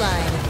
line.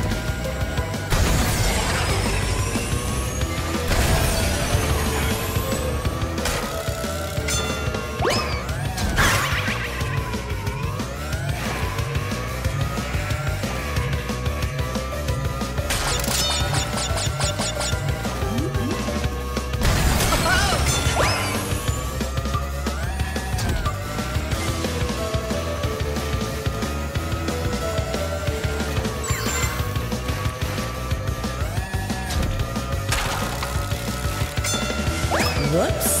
Whoops.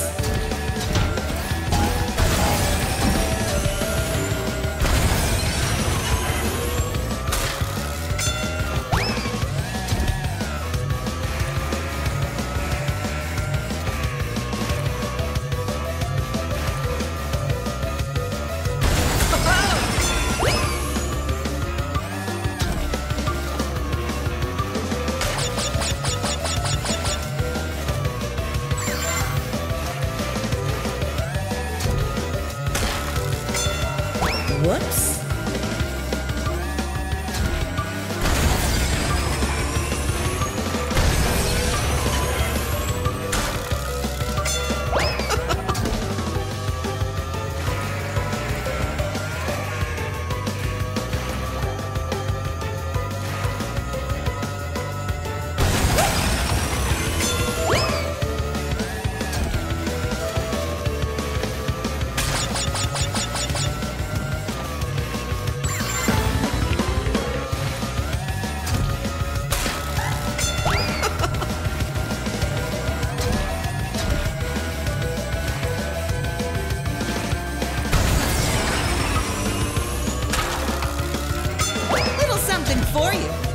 For you.